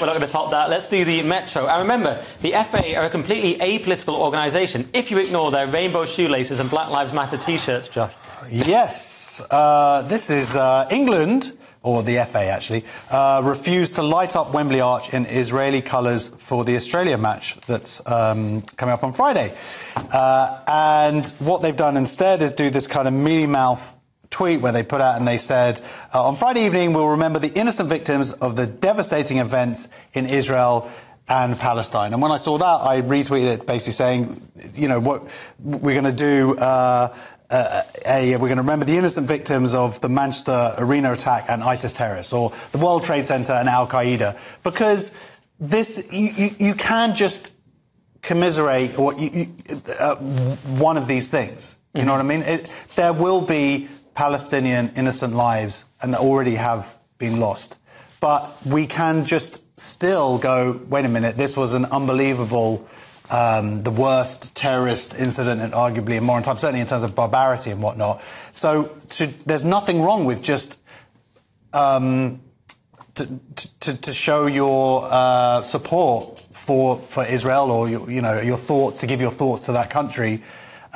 we're not going to top that. Let's do the Metro. And remember, the FA are a completely apolitical organisation if you ignore their rainbow shoelaces and Black Lives Matter t shirts, Josh. Yes, uh, this is uh, England, or the FA actually, uh, refused to light up Wembley Arch in Israeli colours for the Australia match that's um, coming up on Friday. Uh, and what they've done instead is do this kind of mealy mouth tweet where they put out and they said, uh, on Friday evening, we'll remember the innocent victims of the devastating events in Israel and Palestine. And when I saw that, I retweeted it basically saying, you know, what we're going to do. Uh, uh, a, we're going to remember the innocent victims of the Manchester Arena attack and ISIS terrorists, or the World Trade Center and Al Qaeda, because this you, you, you can just commiserate or you, uh, one of these things. You mm-hmm. know what I mean? It, there will be Palestinian innocent lives and that already have been lost, but we can just still go. Wait a minute, this was an unbelievable um, the worst terrorist incident, and arguably in modern times, certainly in terms of barbarity and whatnot. So to, there's nothing wrong with just um, to, to, to, show your uh, support for for Israel or your, you know your thoughts to give your thoughts to that country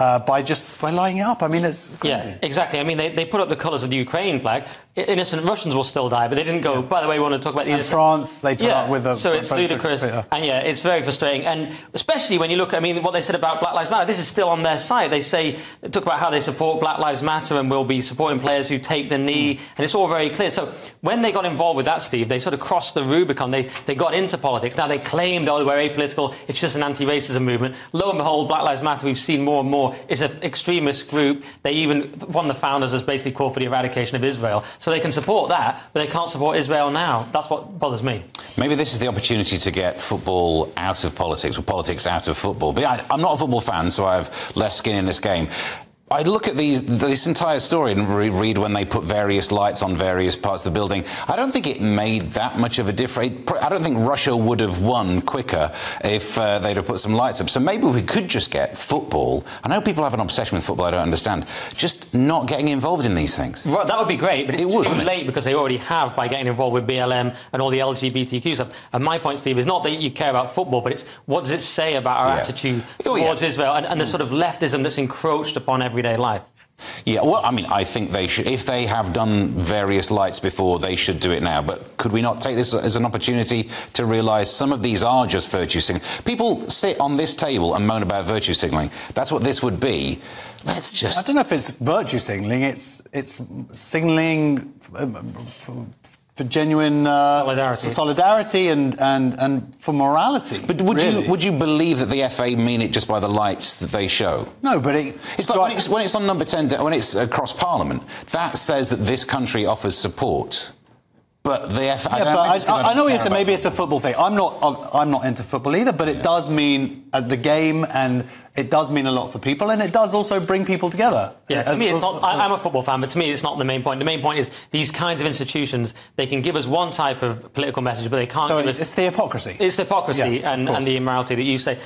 uh, by just by lighting it up. I mean, it's crazy. yeah, exactly. I mean, they, they put up the colours of the Ukraine flag. Innocent Russians will still die, but they didn't go. Yeah. By the way, we want to talk about the and France. They put yeah, up with the so it's ludicrous, and yeah, it's very frustrating. And especially when you look, I mean, what they said about Black Lives Matter. This is still on their site. They say they talk about how they support Black Lives Matter and will be supporting players who take the knee, mm. and it's all very clear. So when they got involved with that, Steve, they sort of crossed the Rubicon. They they got into politics. Now they claimed, oh, we're apolitical. It's just an anti-racism movement. Lo and behold, Black Lives Matter. We've seen more and more is an extremist group. They even, one of the founders has basically called for the eradication of Israel. So they can support that, but they can't support Israel now. That's what bothers me. Maybe this is the opportunity to get football out of politics, or politics out of football. But I, I'm not a football fan, so I have less skin in this game. I look at these, this entire story and re read when they put various lights on various parts of the building. I don't think it made that much of a difference. I don't think Russia would have won quicker if uh, they'd have put some lights up. So maybe we could just get football. I know people have an obsession with football. I don't understand. Just not getting involved in these things. Well, that would be great, but it's it would, too late because they already have by getting involved with BLM and all the LGBTQ stuff. And my point, Steve, is not that you care about football, but it's what does it say about our yeah. attitude oh, towards yeah. Israel and, and the sort of leftism that's encroached upon everyday life. Yeah, well, I mean, I think they should. If they have done various lights before, they should do it now. But could we not take this as an opportunity to realise some of these are just virtue signaling? People sit on this table and moan about virtue signalling. That's what this would be. Let's just. I don't know if it's virtue signalling. It's it's signalling um, um, for genuine uh, solidarity, solidarity and, and, and for morality. But would really. you would you believe that the FA mean it just by the lights that they show? No, but it, it's like when it's, when it's on number ten, when it's across Parliament, that says that this country offers support. But the FA. Yeah, I, but I, I, I, know what you said. Maybe it's a football thing. I'm not. I'm not into football either. But it yeah. does mean uh, the game and it does mean a lot for people, and it does also bring people together. Yeah, to me, it's not. I, am a football fan, but to me, it's not the main point. The main point is these kinds of institutions. They can give us one type of political message, but they can't. So give us, it's the hypocrisy. It's the hypocrisy yeah, and, and the immorality that you say.